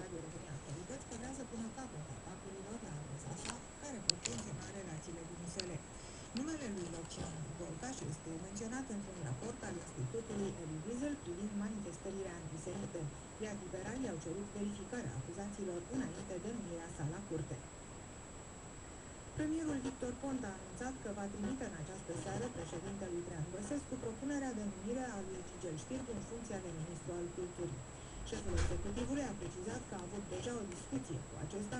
Radio România Actualități părează până capăt atacurilor la Armezașa, care pot tensiona relațiile din USL. Numele lui Locian Borcaș este menționat într-un raport al Institutului Elie Wiesel privind manifestările antisemite, iar liberalii au cerut verificarea acuzațiilor înainte de numirea sa la curte. Premierul Victor Ponta a anunțat că va trimite în această seară președintelui Traian Băsescu propunerea de numire a lui Gigel Știrbu în funcția de ministru al culturii. Șeful executivului a precizat că a avut deja o discuție cu acesta înainte de a